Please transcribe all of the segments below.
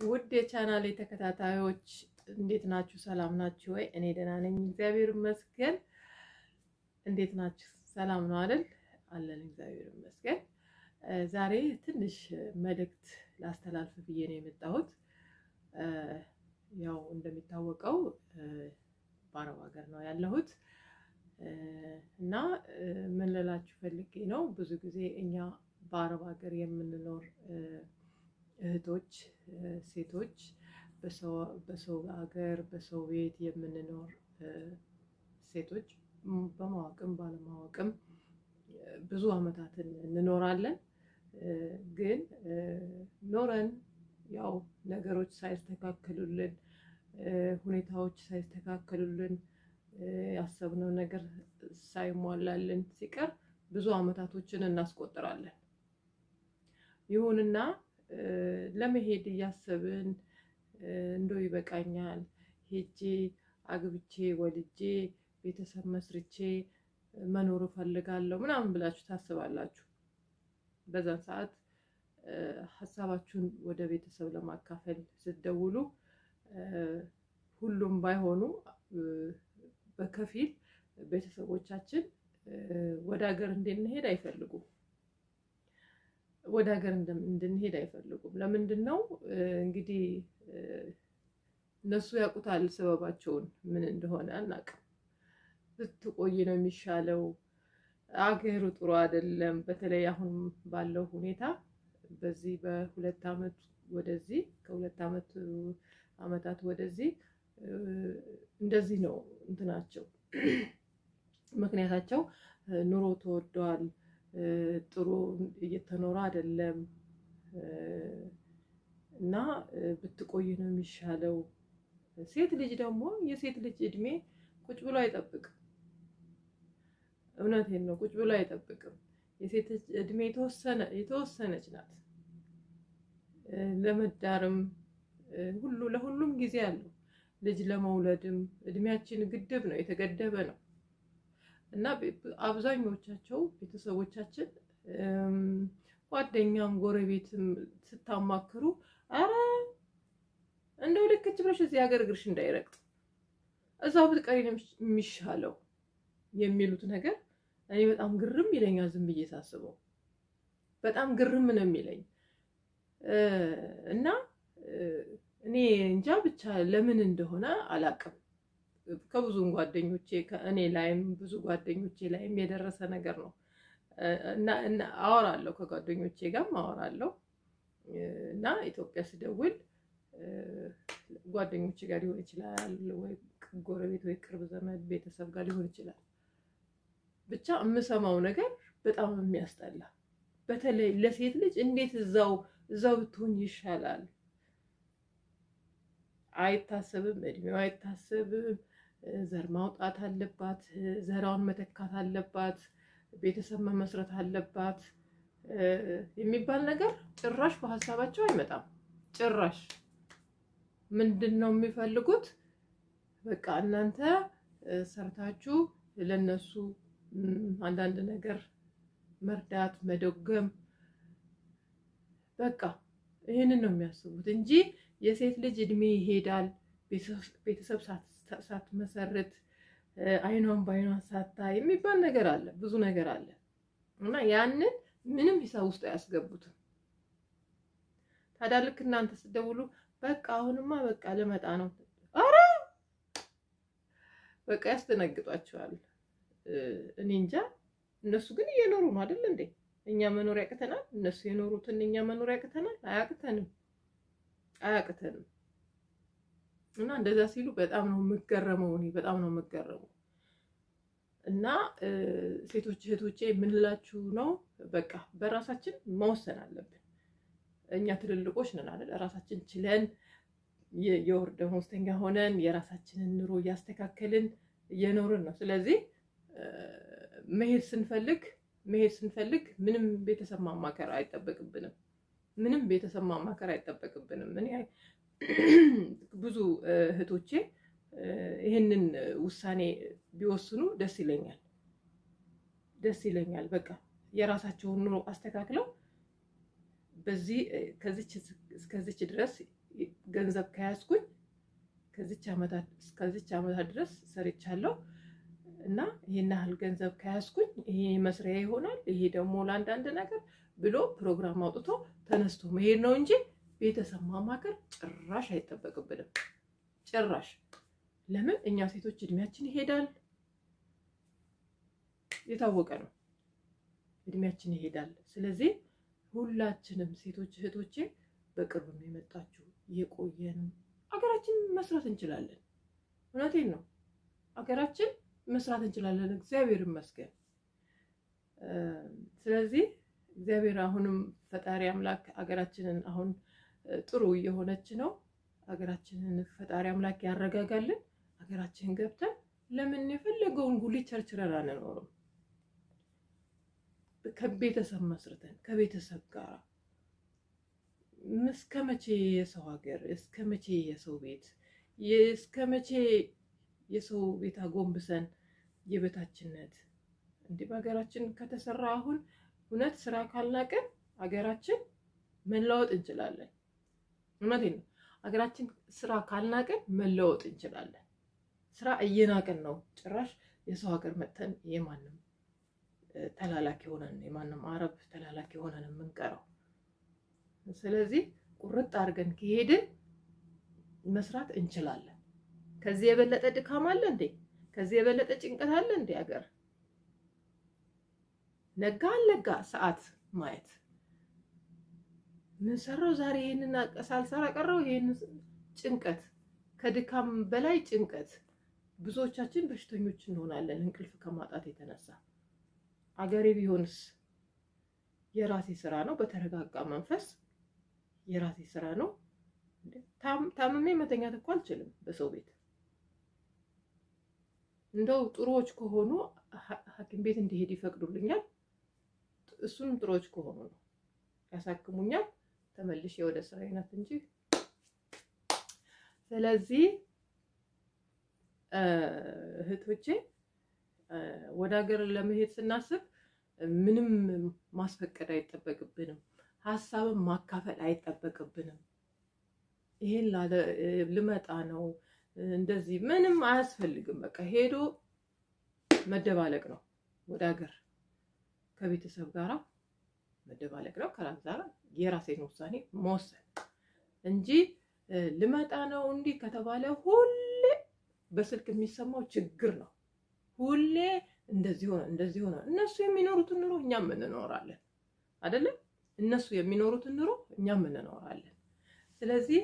ውድ የቻናሌ ተከታታዮች እንዴት ናችሁ? ሰላም ናችሁ ወይ? እኔ ደህና ነኝ፣ እግዚአብሔር ይመስገን። እንዴት ናችሁ? ሰላም ነው አይደል? አለን፣ እግዚአብሔር ይመስገን። ዛሬ ትንሽ መልእክት ላስተላልፍ ብዬ ነው የመጣሁት። ያው እንደሚታወቀው በአረብ ሀገር ነው ያለሁት እና ምን ልላችሁ ፈልጌ ነው ብዙ ጊዜ እኛ በአረብ ሀገር የምንኖር እህቶች ሴቶች በሰው ሀገር በሰው ቤት የምንኖር ሴቶች በማወቅም ባለማወቅም ብዙ ዓመታትን እንኖራለን። ግን ኖረን ያው ነገሮች ሳይስተካከሉልን ሁኔታዎች ሳይስተካከሉልን ያሰብነው ነገር ሳይሟላልን ሲቀር ብዙ ዓመታቶችን እናስቆጥራለን። ይሁንና ለመሄድ እያሰብን እንደው ይበቃኛል፣ ሄጄ አግብቼ ወልጄ ቤተሰብ መስርቼ መኖር እፈልጋለሁ ምናምን ብላችሁ ታስባላችሁ። በዛን ሰዓት ሀሳባችሁን ወደ ቤተሰብ ለማካፈል ስትደውሉ ሁሉም ባይሆኑ በከፊል ቤተሰቦቻችን ወደ ሀገር እንድንሄድ አይፈልጉም። ወደ ሀገር እንድንሄድ አይፈልጉም። ለምንድን ነው እንግዲህ እነሱ ያውቁታል ሰበባቸውን ምን እንደሆነ አናውቅም። ብትቆይ ነው የሚሻለው፣ አገሩ ጥሩ አይደለም። በተለይ አሁን ባለው ሁኔታ በዚህ በሁለት ዓመት ወደዚህ ከሁለት ዓመት ዓመታት ወደዚህ እንደዚህ ነው እንትናቸው ምክንያታቸው ኑሮ ተወደዋል፣ ጥሩ እየተኖረ አይደለም እና ብትቆይ ነው የሚሻለው። ሴት ልጅ ደግሞ የሴት ልጅ እድሜ ቁጭ ብሎ አይጠብቅም። እውነቴን ነው፣ ቁጭ ብሎ አይጠብቅም። የሴት እድሜ የተወሰነች ናት። ለመዳርም ሁሉ ለሁሉም ጊዜ አለው። ልጅ ለመውለድም እድሜያችን ግድብ ነው፣ የተገደበ ነው እና አብዛኞቻቸው ቤተሰቦቻችን ጓደኛም ጎረቤትም ስታማክሩ አረ እንደው ልክች ብለሽ እዚህ ሀገር እግርሽ እንዳይረግጥ እዛው ብትቀሪ ነው የሚሻለው የሚሉት ነገር እኔ በጣም ግርም ይለኛል። ዝም ብዬ ሳስበው በጣም ግርም ነው የሚለኝ እና እኔ እንጃ ብቻ ለምን እንደሆነ አላቅም። ከብዙም ጓደኞቼ ከእኔ ላይም ብዙ ጓደኞቼ ላይም የደረሰ ነገር ነው እና አወራለሁ ከጓደኞቼ ጋርም አወራለሁ እና ኢትዮጵያ ስደውል ጓደኞቼ ጋር ሊሆን ይችላል ወይ ጎረቤት ወይ ቅርብ ዘመድ ቤተሰብ ጋር ሊሆን ይችላል። ብቻ የምሰማው ነገር በጣም የሚያስጠላ በተለይ ለሴት ልጅ እንዴት እዛው እዛው ብትሆን ይሻላል። አይታሰብም፣ እድሜው አይታሰብም። ዘር ማውጣት አለባት፣ ዘራውን መተካት አለባት፣ ቤተሰብ መመስረት አለባት የሚባል ነገር ጭራሽ በሀሳባቸው አይመጣም። ጭራሽ ምንድን ነው የሚፈልጉት? በቃ እናንተ ሰርታችሁ ለነሱ አንዳንድ ነገር መርዳት፣ መደገም በቃ ይህንን ነው የሚያስቡት እንጂ የሴት ልጅ እድሜ ይሄዳል ቤተሰብ ሳትመሰርት አይኗን በአይኗን ሳታ የሚባል ነገር አለ፣ ብዙ ነገር አለ እና ያንን ምንም ሂሳብ ውስጥ አያስገቡትም። ታዲያ ልክ እናንተ ስትደውሉ በቃ አሁንማ በቃ ልመጣ ነው፣ አረ በቃ ያስደነግጧቸዋል። እኔ እንጃ። እነሱ ግን እየኖሩ ነው አይደል እንዴ? እኛ መኖር ያቅተናል? እነሱ የኖሩትን እኛ መኖር ያቅተናል? አያቅተንም፣ አያቅተንም። እና እንደዛ ሲሉ በጣም ነው የምገረመው። እኔ በጣም ነው የምገረመው። እና ሴቶች እህቶቼ የምንላችሁ ነው በቃ በራሳችን መወሰን አለብን። እኛ ትልልቆች ነን አይደል? ራሳችን ችለን የወር ደመወዝተኛ ሆነን የራሳችንን ኑሮ እያስተካከልን እየኖርን ነው። ስለዚህ መሄድ ስንፈልግ መሄድ ስንፈልግ ምንም ቤተሰብ ማማከር አይጠበቅብንም። ምንም ቤተሰብ ማማከር አይጠበቅብንም። ብዙ እህቶቼ ይህንን ውሳኔ ቢወስኑ ደስ ይለኛል፣ ደስ ይለኛል። በቃ የራሳቸውን ኑሮ አስተካክለው በዚህ ከዚች እስከዚች ድረስ ገንዘብ ከያዝኩኝ ከዚች ዓመታት ድረስ ሰርቻለሁ እና ይህን ያህል ገንዘብ ከያዝኩኝ ይሄ መስሪያ ይሆናል፣ ይሄ ደግሞ ለአንዳንድ ነገር ብሎ ፕሮግራም አውጥቶ ተነስቶ መሄድ ነው እንጂ ቤተሰብ ማማከር ጭራሽ አይጠበቅብንም። ጭራሽ ለምን እኛ ሴቶች እድሜያችን ይሄዳል፣ የታወቀ ነው። እድሜያችን ይሄዳል። ስለዚህ ሁላችንም ሴቶች እህቶቼ በቅርብም የመጣችሁ የቆየንም አገራችን መስራት እንችላለን። እውነቴን ነው። አገራችን መስራት እንችላለን። እግዚአብሔር ይመስገን። ስለዚህ እግዚአብሔር አሁንም ፈጣሪ አምላክ አገራችንን አሁን ጥሩ እየሆነች ነው። አገራችንን ፈጣሪ አምላክ ያረጋጋልን። አገራችንን ገብተን ለምን የፈለገውን ጉሊ ቸርችረን አንኖርም? ከቤተሰብ መስርተን ከቤተሰብ ጋር እስከ መቼ የሰው ሀገር፣ እስከ መቼ የሰው ቤት፣ እስከ መቼ የሰው ቤት አጎንብሰን የበታችነት እንዲህ በሀገራችን ከተሰራ አሁን እውነት ስራ ካልናቅን ሀገራችን መለወጥ እንችላለን። እውነቴን ነው። ሀገራችን ስራ ካልናቅን መለወጥ እንችላለን። ስራ እየናቅን ነው። ጭራሽ የሰው ሀገር መጥተን የማንም ተላላኪ ሆነን የማንም አረብ ተላላኪ ሆነን የምንቀረው። ስለዚህ ቁርጥ አድርገን ከሄድን መስራት እንችላለን። ከዚህ የበለጠ ድካም አለ እንዴ? ከዚህ የበለጠ ጭንቀት አለ እንዴ? ሀገር ነጋ አልነጋ ሰዓት ማየት ምን ሰራው ዛሬ ይሄንን ሳልሰራ ቀረው። ይሄን ጭንቀት ከድካም በላይ ጭንቀት። ብዙዎቻችን በሽተኞች እንሆናለን እንቅልፍ ከማጣት የተነሳ። አገሬ ቢሆንስ የራሴ ስራ ነው። በተረጋጋ መንፈስ የራሴ ስራ ነው። ታምሜ መተኛት እኮ አልችልም በሰው ቤት። እንደው ጥሩዎች ከሆኑ ሐኪም ቤት እንዲሄድ ይፈቅዱልኛል። እሱንም ጥሩዎች ከሆኑ ነው ያሳክሙኛል። ተመልሼ ወደ ስራ አይነት እንጂ ስለዚህ እህቶቼ ወደ ሀገር ለመሄድ ስናስብ ምንም ማስፈቀድ አይጠበቅብንም። ሀሳብን ማካፈል አይጠበቅብንም። ይሄን ልመጣ ነው እንደዚህ ምንም አያስፈልግም። በቃ ሄዶ መደባለቅ ነው ወደ ሀገር ከቤተሰብ ጋራ መደባለቅ ነው። ከራስ ጋር የራሴን ውሳኔ መወሰን እንጂ ልመጣ ነው እንዲህ ከተባለ ሁሌ በስልክ የሚሰማው ችግር ነው። ሁሌ እንደዚህ ሆነ እንደዚህ ሆነ። እነሱ የሚኖሩትን ኑሮ እኛም እንኖራለን አይደለም? እነሱ የሚኖሩትን ኑሮ እኛም እንኖራለን። ስለዚህ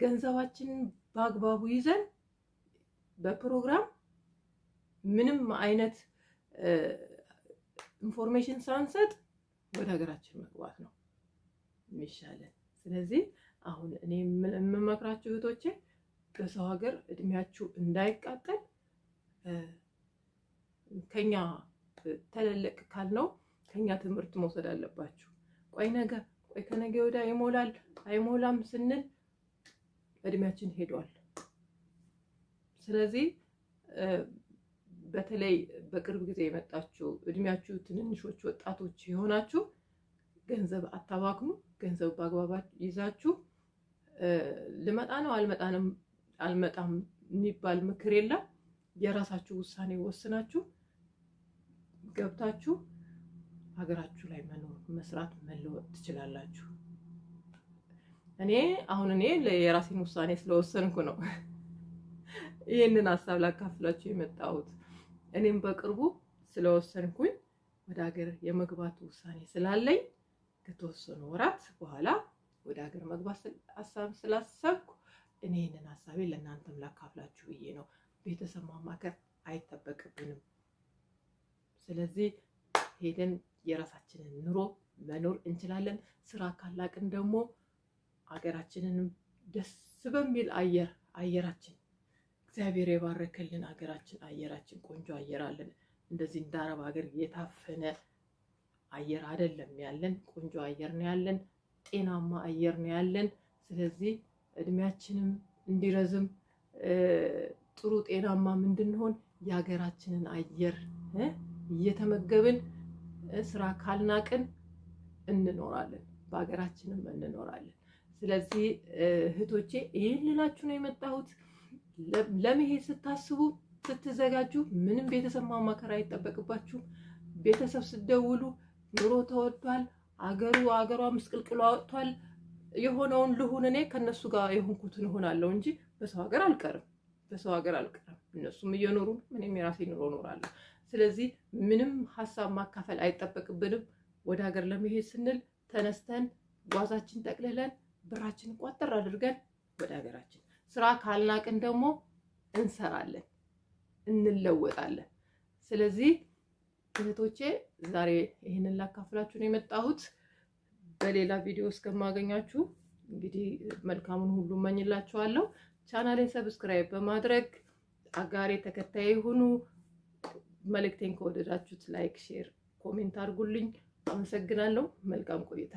ገንዘባችንን በአግባቡ ይዘን በፕሮግራም ምንም አይነት information ሳንሰጥ ወደ ሀገራችን መግባት ነው የሚሻለን። ስለዚህ አሁን እኔ የምመክራችሁ እህቶቼ በሰው ሀገር እድሜያችሁ እንዳይቃጠል ከኛ ተለለቅ ካልነው ከኛ ትምህርት መውሰድ አለባችሁ። ቆይ ነገ ቆይ ከነገ ወዲያ ይሞላል አይሞላም ስንል እድሜያችን ሄዷል። ስለዚህ በተለይ በቅርብ ጊዜ የመጣችሁ እድሜያችሁ ትንንሾች ወጣቶች የሆናችሁ ገንዘብ አታባክኑ። ገንዘብ በአግባባት ይዛችሁ ልመጣ ነው አልመጣንም አልመጣም የሚባል ምክር የለም። የራሳችሁ ውሳኔ ወስናችሁ ገብታችሁ ሀገራችሁ ላይ መኖር፣ መስራት፣ መለወጥ ትችላላችሁ። እኔ አሁን እኔ የራሴን ውሳኔ ስለወሰንኩ ነው ይህንን ሀሳብ ላካፍላችሁ የመጣሁት። እኔም በቅርቡ ስለወሰንኩኝ ወደ ሀገር የመግባት ውሳኔ ስላለኝ ከተወሰኑ ወራት በኋላ ወደ ሀገር መግባት ሀሳብ ስላሰብኩ እኔ ይህንን ሀሳቤ ለእናንተም ላካፍላችሁ ብዬ ነው። ቤተሰብ ማማከር አይጠበቅብንም። ስለዚህ ሄደን የራሳችንን ኑሮ መኖር እንችላለን። ስራ ካላቅን ደግሞ ሀገራችንንም ደስ በሚል አየር አየራችን እግዚአብሔር የባረከልን ሀገራችን አየራችን ቆንጆ አየር አለን። እንደዚህ እንደ አረብ ሀገር የታፈነ አየር አይደለም ያለን፣ ቆንጆ አየር ነው ያለን፣ ጤናማ አየር ነው ያለን። ስለዚህ እድሜያችንም እንዲረዝም ጥሩ ጤናማም እንድንሆን የሀገራችንን አየር እየተመገብን ስራ ካልናቅን እንኖራለን፣ በሀገራችንም እንኖራለን። ስለዚህ እህቶቼ ይህን ልላችሁ ነው የመጣሁት። ለመሄድ ስታስቡ ስትዘጋጁ ምንም ቤተሰብ ማማከር አይጠበቅባችሁ። ቤተሰብ ስትደውሉ ኑሮ ተወዷል፣ አገሩ አገሯ ምስቅልቅሏ ወጥቷል፣ የሆነውን ልሁን እኔ ከእነሱ ጋር የሆንኩትን እሆናለሁ እንጂ በሰው ሀገር አልቀርም፣ በሰው ሀገር አልቀርም። እነሱም እየኖሩ እኔም የራሴ ኑሮ እኖራለሁ። ስለዚህ ምንም ሀሳብ ማካፈል አይጠበቅብንም። ወደ ሀገር ለመሄድ ስንል ተነስተን ጓዛችን ጠቅልለን ብራችን ቋጠር አድርገን ወደ ሀገራችን ስራ ካልናቅን ደግሞ እንሰራለን፣ እንለወጣለን። ስለዚህ እህቶቼ ዛሬ ይህንን ላካፍላችሁ ነው የመጣሁት። በሌላ ቪዲዮ እስከማገኛችሁ እንግዲህ መልካሙን ሁሉ እመኝላችኋለሁ። ቻናሌን subscribe በማድረግ አጋሬ ተከታይ ሁኑ። መልእክቴን ከወደዳችሁት like፣ share፣ comment አድርጉልኝ። አመሰግናለሁ። መልካም ቆይታ